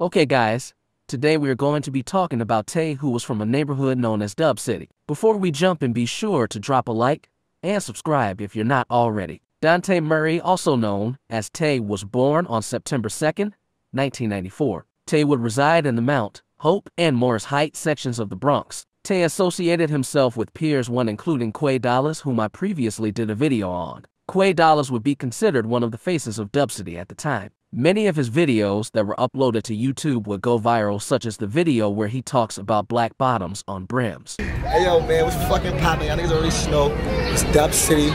Okay guys, today we are going to be talking about Tay who was from a neighborhood known as Dub City. Before we jump in be sure to drop a like and subscribe if you're not already. Dante Murray, also known as Tay, was born on September 2nd, 1994. Tay would reside in the Mount, Hope, and Morris Heights sections of the Bronx. Tay associated himself with peers one including Quay Dollaz, whom I previously did a video on. Quay Dollaz would be considered one of the faces of Dub City at the time. Many of his videos that were uploaded to YouTube would go viral, such as the video where he talks about black bottoms on brims. Hey yo, man, what's fucking poppin'? Y'all niggas already snow. It's Dub City,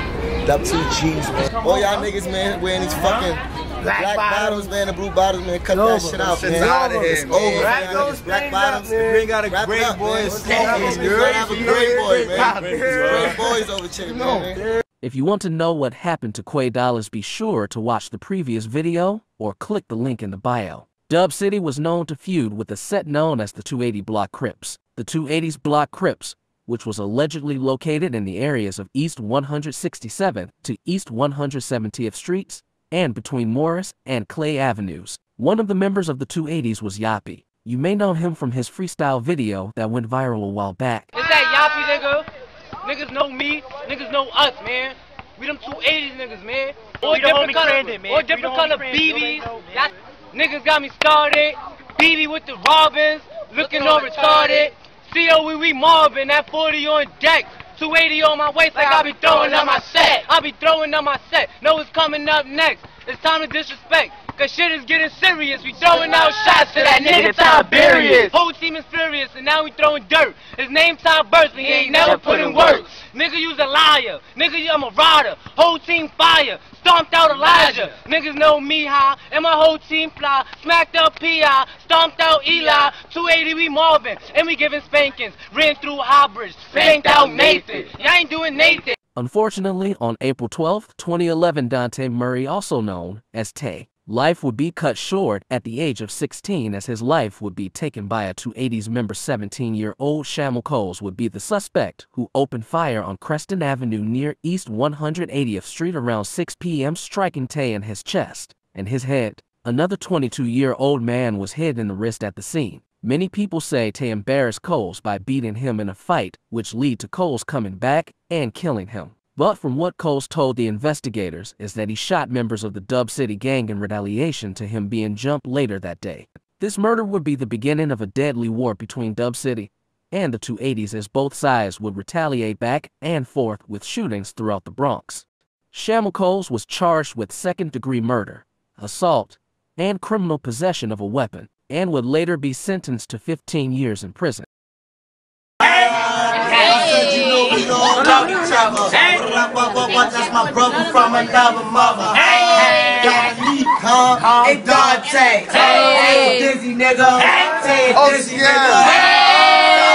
Dub 2 G's, man. All y'all niggas, man, wearing these fucking black, black bottoms, man, the blue bottoms, man. Cut that shit out, man. out of here, it's man. over, Black man. Niggas, black bottoms. We ain't got a Wrap it great boy man. stand. Gotta have a great boy, man. Great boys over here, man. If you want to know what happened to Quay Dollaz, be sure to watch the previous video or click the link in the bio. Dub City was known to feud with a set known as the 280 Block Crips. The 280s Block Crips, which was allegedly located in the areas of East 167th to East 170th Streets and between Morris and Clay Avenues. One of the members of the 280s was Yappy. You may know him from his freestyle video that went viral a while back. Is that Yappy nigga? Niggas know me, niggas know us, man. We them 280s niggas, man. Or We different color, Crandon, man. or different color Crandon. You already BBs. niggas got me started. BB with the Robins, looking all retarded. CO we we mobbing, that 40 on deck. 280 on my waist, like I be throwing up my set. I be throwing up my set. Know what's coming up next. It's time to disrespect. Cause shit is getting serious. We throwing out shots to that nigga Tiberius. Whole team is furious, and now we throwing dirt. His name Ty Bursley, he ain't never put in work. Nigga, you's a liar. Nigga, you- I'm a rider. Whole team fire. Stomped out Elijah. Niggas know me how, and my whole team fly. Smacked up P.I. Stomped out Eli. 280 we Marvin, and we giving spankings. Ran through Highbridge. Spanked out Nathan. Y'all ain't doing Nathan. Unfortunately, on April 12, 2011, Dante Murray, also known as Tay, life would be cut short at the age of 16 as his life would be taken by a 280s member 17-year-old Shamel Coles would be the suspect who opened fire on Creston Avenue near East 180th Street around 6 p.m. striking Tay in his chest and his head. Another 22-year-old man was hit in the wrist at the scene. Many people say Tay embarrassed Coles by beating him in a fight, which lead to Coles coming back and killing him. But from what Coles told the investigators is that he shot members of the Dub City gang in retaliation to him being jumped later that day. This murder would be the beginning of a deadly war between Dub City and the 280s as both sides would retaliate back and forth with shootings throughout the Bronx. Shamel Coles was charged with second-degree murder, assault, and criminal possession of a weapon, and would later be sentenced to 15 years in prison. said you know we all love each other. Rap up, up, up, that's my brother from another mother. Hey, Dominique, huh? Hey, Dante. Hey, Dizzy nigga. Hey, oh, Dizzy nigga. Hey,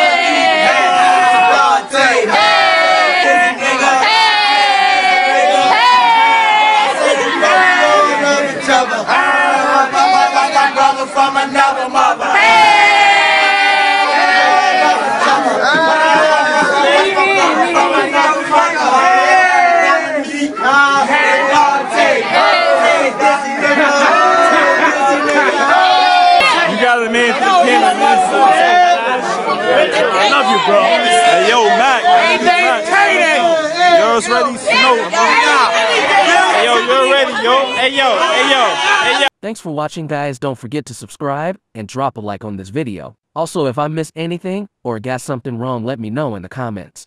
Dante. Dizzy nigga. From another mother. You got a man to the pen on this one. I love you, bro. Hey, yo, Mac. Mac. Yours ready? Snow. Hey, yo, you're ready, yo. Hey, yo. Hey, yo. Hey, yo. Thanks for watching guys, don't forget to subscribe and drop a like on this video. Also, if I missed anything or got something wrong, let me know in the comments.